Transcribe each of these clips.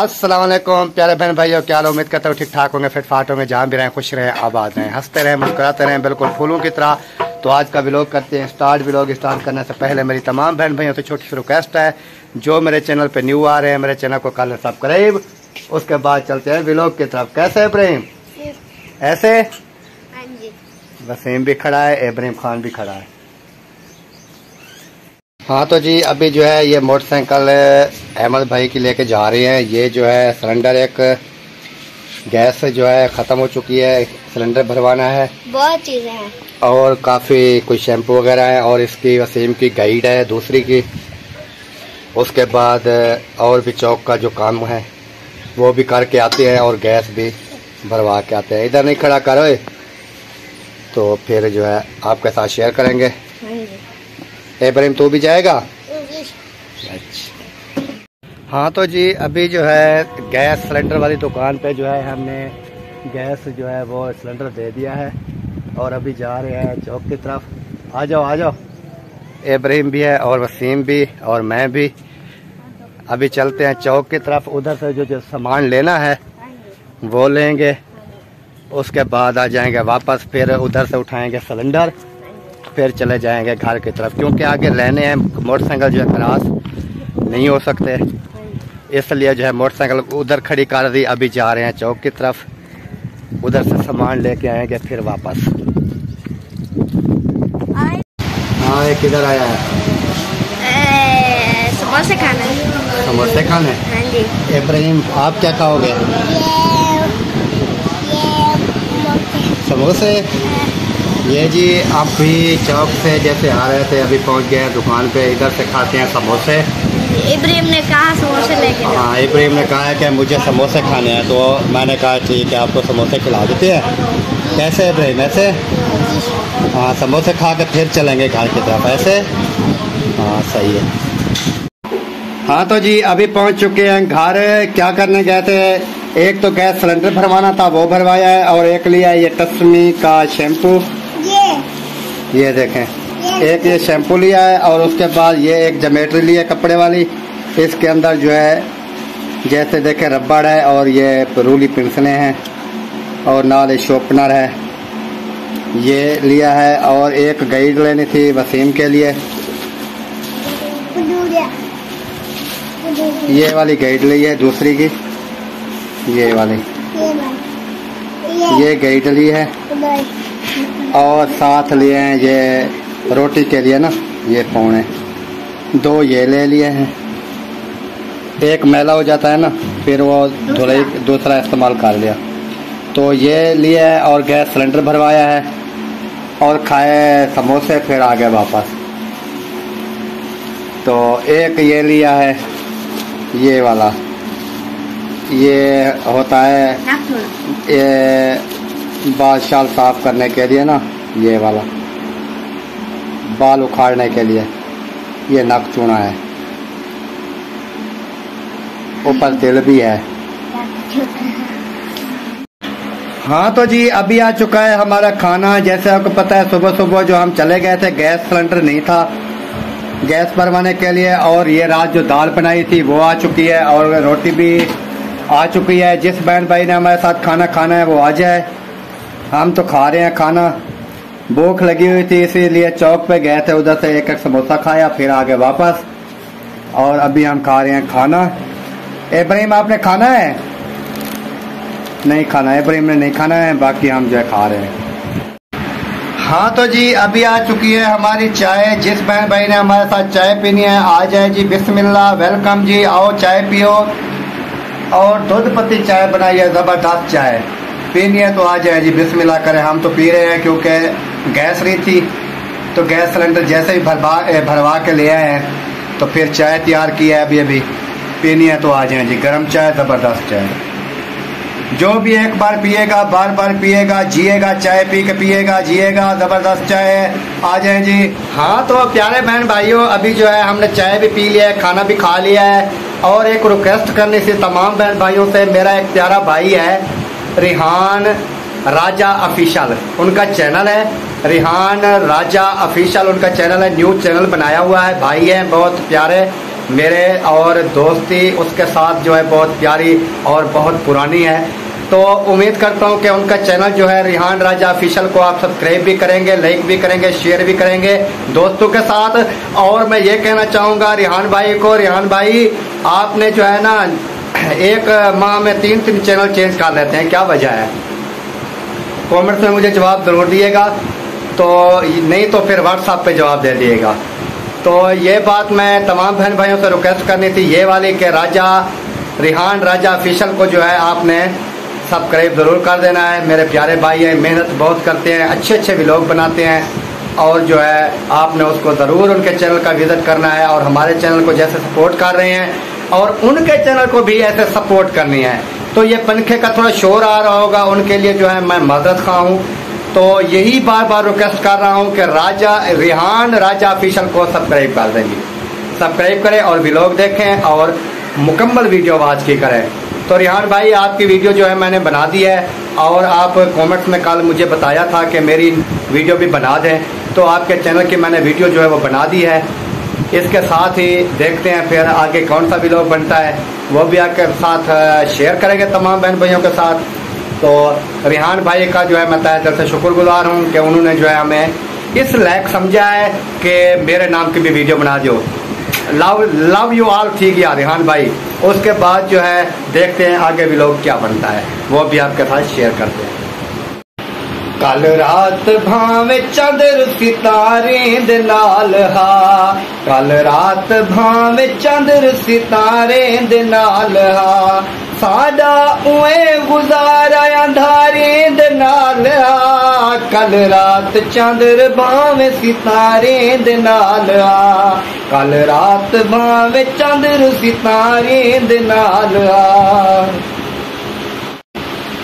अस्सलाम वालेकुम प्यारे बहन भाइयों क्या उम्मीद करता हूँ ठीक ठाक होंगे फिट फाट होंगे जहाँ भी रहें खुश रहें आबाद रहें हँसते रहें मुस्कुराते रहें बिल्कुल फूलों की तरह। तो आज का व्लॉग करते हैं स्टार्ट व्लॉग स्टार्ट करने से पहले मेरी तमाम बहन भाइयों से छोटी सी रिक्वेस्ट है जो मेरे चैनल पे न्यू आ रहे हैं मेरे चैनल को कल सब्सक्राइब उसके बाद चलते हैं व्लॉग की तरफ़। कैसे इब्राहिम? ऐसे? हाँ वसीम भी खड़ा है इब्राहिम खान भी खड़ा है। हाँ तो जी अभी जो है ये मोटरसाइकिल अहमद भाई की लेके जा रहे हैं। ये जो है सिलेंडर एक गैस जो है ख़त्म हो चुकी है सिलेंडर भरवाना है। बहुत चीज़ें हैं। और काफ़ी कुछ शैम्पू वगैरह है और इसकी वसीम की गाइड है दूसरी की। उसके बाद और भी चौक का जो काम है वो भी करके आते हैं और गैस भी भरवा के आते हैं। इधर नहीं खड़ा करो तो फिर जो है आपके साथ शेयर करेंगे। इब्राहिम तू भी जाएगा? अच्छा। हाँ तो जी अभी जो है गैस सिलेंडर वाली दुकान पे जो है हमने गैस जो है वो सिलेंडर दे दिया है। और अभी जा रहे हैं चौक की तरफ़। आ जाओ आ जाओ। इब्राहिम भी है और वसीम भी और मैं भी। अभी चलते हैं चौक की तरफ़। उधर से जो जो सामान लेना है वो लेंगे। उसके बाद आ जाएँगे वापस फिर उधर से उठाएँगे सिलेंडर। फिर चले जाएँगे घर की तरफ़ क्योंकि आगे रहने हैं मोटरसाइकिल जो है क्रॉस नहीं हो सकते। इसलिए जो है मोटरसाइकिल उधर खड़ी कर दी अभी जा रहे हैं चौक की तरफ़। उधर से सामान लेके आएँगे फिर वापस। हाँ ये किधर आया है। समोसे खाना। समोसे खाने? हाँ जी। इब्राहिम आप क्या खाओगे? समोसे? ये जी आप भी चौक से जैसे आ रहे थे अभी पहुँच गए हैं दुकान पे इधर से खाते हैं समोसे। इब्राहिम ने कहा समोसे लेके हाँ इब्राहिम ने कहा है कि मुझे समोसे खाने हैं तो मैंने कहा ठीक है आपको समोसे खिला देते हैं। कैसे इब्राहिम ऐसे? हाँ समोसे खा के फिर चलेंगे घर की तरफ़ ऐसे? हाँ सही है। हाँ तो जी अभी पहुँच चुके हैं घर। क्या करने गए थे? एक तो गैस सिलेंडर भरवाना था वो भरवाया है और एक लिया ये टस्मी का शैम्पू। ये देखें। एक ये शैम्पू लिया है और उसके बाद ये एक जमेट्री ली है कपड़े वाली। इसके अंदर जो है जैसे देखें रबड़ है और ये रूली पिंसले हैं और नाल शोपनर है। ये लिया है और एक गाइड लेनी थी वसीम के लिए। ये वाली गाइड ली है दूसरी की। ये वाली। ये गाइड ली है। और साथ लिए हैं ये रोटी के लिए ना ये पौने। दो ये ले लिए हैं। एक मैला हो जाता है ना फिर वो धुलाई दूसरा। इस्तेमाल कर लिया। तो ये लिए है और गैस सिलेंडर भरवाया है और खाए समोसे फिर आ गए वापस। तो एक ये लिया है ये वाला। ये होता है ये बाल शाल साफ़ करने के लिए ना, ये वाला। बाल उखाड़ने के लिए, ये नक चूना है। ऊपर तिल भी है। हाँ तो जी, अभी आ चुका है हमारा खाना। जैसे आपको पता है सुबह सुबह जो हम चले गए थे, गैस सिलेंडर नहीं था। गैस भरवाने के लिए और ये रात जो दाल बनाई थी, वो आ चुकी है और रोटी भी आ चुकी है। जिस बहन भाई ने हमारे साथ खाना खाना है, वो आ जाए। हम तो खा रहे हैं खाना। भूख लगी हुई थी, इसीलिए चौक पे गए थे, उधर से एक एक समोसा खाया, फिर आगे वापस। और अभी हम खा रहे हैं खाना। इब्राहिम, आपने खाना है? नहीं खाना, इब्राहिम ने नहीं खाना है, बाकी हम जो है खा रहे हैं। हाँ तो जी, अभी आ चुकी है हमारी चाय। जिस बहन भाई ने हमारे साथ चाय पीनी है, आ जाए जी, बिस्मिल्लाह, वेलकम जी, आओ चाय पियो। और दूध पत्ती चाय बनाई है ज़बरदस्त चाय। पीनी है तो आ जाए जी, बिस्मिल्लाह करें, हम तो पी रहे हैं क्योंकि गैस रही थी तो गैस सिलेंडर जैसे ही भरवा भरवा के ले आए हैं तो फिर चाय तैयार की है अभी अभी। पीनी है तो आ जाए जी, गर्म चाय, ज़बरदस्त चाय। जो भी एक बार पिएगा, बार बार पिएगा, जिएगा, चाय पी के पिएगा, जिएगा, ज़बरदस्त चाय आ जाए जी। हाँ तो प्यारे बहन भाइयों, अभी जो है हमने चाय भी पी लिया है, खाना भी खा लिया है, और एक रिक्वेस्ट करने से तमाम बहन भाइयों से, मेरा एक प्यारा भाई है रिहान राजा ऑफिशियल, उनका चैनल है। रिहान राजा ऑफिशियल, उनका चैनल है। न्यूज़ चैनल बनाया हुआ है। भाई है, बहुत प्यारे। मेरे और दोस्ती उसके साथ जो है बहुत प्यारी और बहुत पुरानी है। तो उम्मीद करता हूँ कि उनका चैनल जो है रिहान राजा ऑफिशियल को आप सब्सक्राइब भी करेंगे लाइक भी करेंगे शेयर भी करेंगे दोस्तों के साथ। और मैं ये कहना चाहूँगा, रिहान भाई को, रिहान भाई, आपने जो है ना एक माह में तीन तीन चैनल चेंज कर लेते हैं। क्या वजह है? कमेंट्स में मुझे जवाब ज़रूर दिएगा। तो नहीं तो फिर व्हाट्सएप पे जवाब दे दिएगा। तो ये बात मैं तमाम बहन भाइयों से रिक्वेस्ट करनी थी। ये वाली कि राजा, रिहान राजा ऑफिशियल को जो है आपने सब्सक्राइब ज़रूर कर देना है। मेरे प्यारे भाई हैं, मेहनत बहुत करते हैं अच्छे अच्छे व्लॉग बनाते हैं। और जो है, आपने उसको ज़रूर उनके चैनल का विज़िट करना है। और हमारे चैनल को जैसे सपोर्ट कर रहे हैं और उनके चैनल को भी ऐसे सपोर्ट करनी है। तो ये पंखे का थोड़ा शोर आ रहा होगा, उनके लिए जो है मैं मदद खा हूँ। तो यही बार बार रिक्वेस्ट कर रहा हूँ कि राजा रिहान, राजा ऑफिशियल को सब्सक्राइब कर देंगे। सब्सक्राइब करें और व्लॉग देखें और मुकम्मल वीडियो आज की करें। तो रिहान भाई, आपकी वीडियो जो है मैंने बना दी है और आप कमेंट्स में कल मुझे बताया था कि मेरी वीडियो भी बना दें। तो आपके चैनल की मैंने वीडियो जो है वो बना दी है। इसके साथ ही देखते हैं फिर आगे कौन सा वीडियो बनता है। वो भी आपके साथ शेयर करेंगे तमाम बहन भाइयों के साथ। तो रिहान भाई का जो है, मैं तय दिल से शुक्रगुजार हूँ कि उन्होंने जो है हमें इस लायक समझा है कि मेरे नाम की भी वीडियो बना दो लव लव यू ऑल ठीक है रिहान भाई। उसके बाद जो है, देखते हैं आगे भी लोग क्या बनता है। वो भी आपके साथ शेयर करते हैं। कल रात भावे चंद्र सितारे दे नाल हा कल रात भावे चंद्र सितारे दे नाल हा साडा उए गुजारा अंधारे दे नाल हा कल रात चंद्र भावे सितारे दे नाल हा कल रात भावे चंद्र सितारे दे नाल हा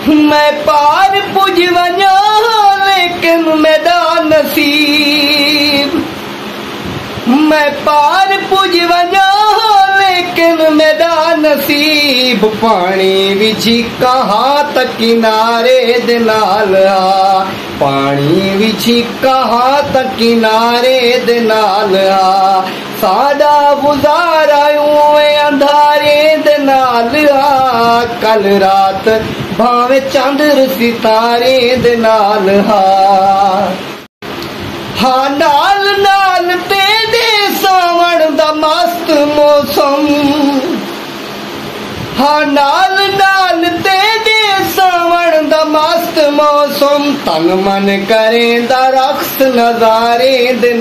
मैं पार पुज वञा लेकिन मैदान नसीब मैं पार पुज वञा लेकिन मैदान नसीब पानी विझी कहा त किनारे दे नाल आ? पानी विझी कहा किनारे दे नाल आ? साडा गुजारा उए अंधारे दे नाल आ। कल रात भावे चंद्र सितारे दे नाल हा हा, नाल नाल ते सावण दा मस्त मौसम तन मन करेंदा रक्स नजारे दे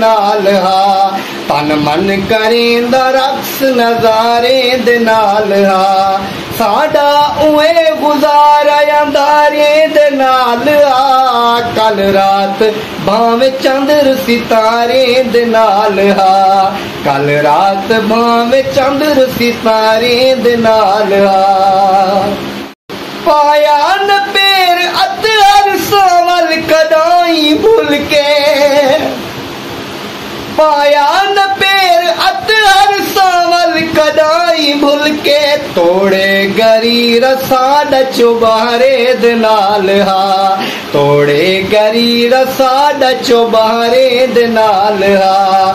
तन मन करेंदा रक्स नजारे दे साडा उए गुजारा अंधारे दे नाल आ कल रात भावे चंद्र सितारे दे नाल हा कल रात भावे चंद्र सितारे दे नाल हा पाया न पेर अतर सावल कदाई भूल के पाया न पेर अतर सावल कदाई भूल के रसा न चुबारे दाल हा। तोड़े घरी रसा चुबरें दाल हा।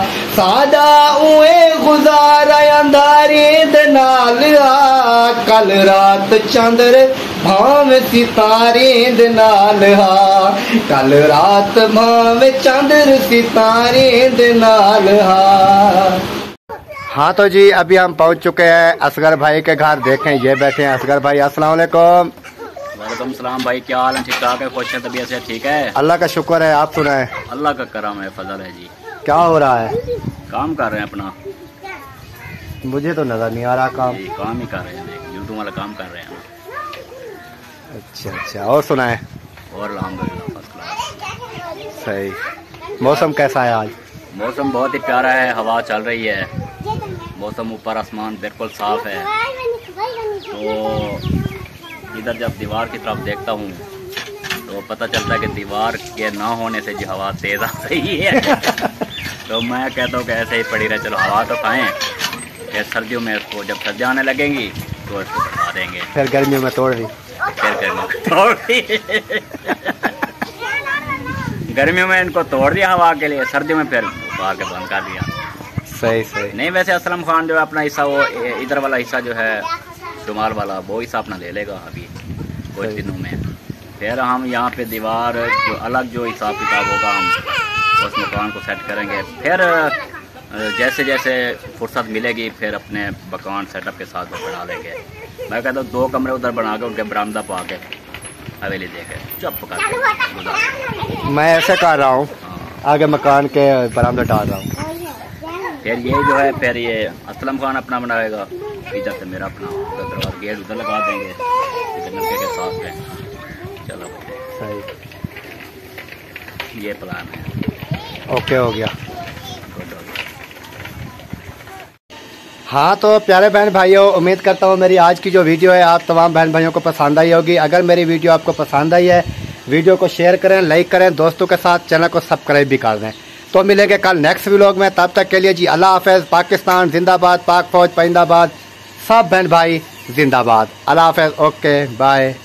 कल रात चंद्र भाव सितारे दाल हा। कल रात भाव चंद्र सितारे दाल हा। हाँ तो जी अभी हम पहुँच चुके हैं असगर भाई के घर। देखें ये बैठे हैं असगर भाई। अस्सलाम वालेकुम। वालेकुम सलाम भाई क्या हाल है? ठीक ठाक है? खुश है तबीयत से ठीक है? अल्लाह का शुक्र है आप सुनाए। अल्लाह का करम है फजल है जी। क्या हो रहा है? काम कर रहे हैं अपना। मुझे तो नज़र नहीं आ रहा काम। जी काम ही कर रहे हैं यूट्यूब वाला काम कर रहे हैं अच्छा अच्छा और सुनाए। और अलहमदिल्ला फ़र्स्ट क्लास सही। मौसम कैसा है आज? मौसम बहुत ही प्यारा है हवा चल रही है। मौसम ऊपर आसमान बिल्कुल साफ़ है। तो इधर जब दीवार की तरफ़ देखता हूँ तो पता चलता है कि दीवार के ना होने से जो हवा तेज आ रही है। तो मैं कहता हूँ कि ऐसे ही पड़ी रहे चलो हवा तो खाएँ। फिर सर्दियों में इसको जब सर्दियाँ आने लगेंगी तो इसको बढ़ा देंगे। फिर गर्मियों में तोड़ दी। फिर गर्मी तोड़ दी। गर्मियों में इनको तोड़ दिया हवा के लिए सर्दियों में फिर बाहर के बंद कर दिया। सही सही नहीं वैसे असलम खान जो है अपना हिस्सा वो इधर वाला हिस्सा जो है शुमार वाला वो हिस्सा अपना ले लेगा अभी कुछ। दिनों में। फिर हम यहाँ पे दीवार जो अलग जो हिसाब किताब होगा हम उस मकान को सेट करेंगे। फिर जैसे जैसे फुर्सत मिलेगी फिर अपने मकान सेटअप के साथ बना लेंगे। मैं कहता हूँ दो कमरे उधर बना के उनके बरामदा पा के हवेली देखे चुप कर मैं ऐसे कर रहा हूँ हाँ। आगे मकान के बरामदा डाल रहा हूँ। फिर ये जो है फिर ये असलम खान अपना बनाएगा। इधर से मेरा अपना उधर दरवाज़ा गेट उधर लगा देंगे। नलके के साथ में। चलो। सही। ये प्लान है। ओके हो गया। हाँ तो प्यारे बहन भाइयों उम्मीद करता हूँ मेरी आज की जो वीडियो है आप तमाम बहन भाइयों को पसंद आई होगी। अगर मेरी वीडियो आपको पसंद आई है वीडियो को शेयर करें लाइक करें दोस्तों के साथ चैनल को सब्सक्राइब भी कर दें। तो मिलेंगे कल नेक्स्ट व्लॉग में। तब तक के लिए जी अल्लाह हाफिज़। पाकिस्तान जिंदाबाद, पाक फौज परिंदाबाद। सब बहन भाई जिंदाबाद। अल्लाह हाफिज़। Okay bye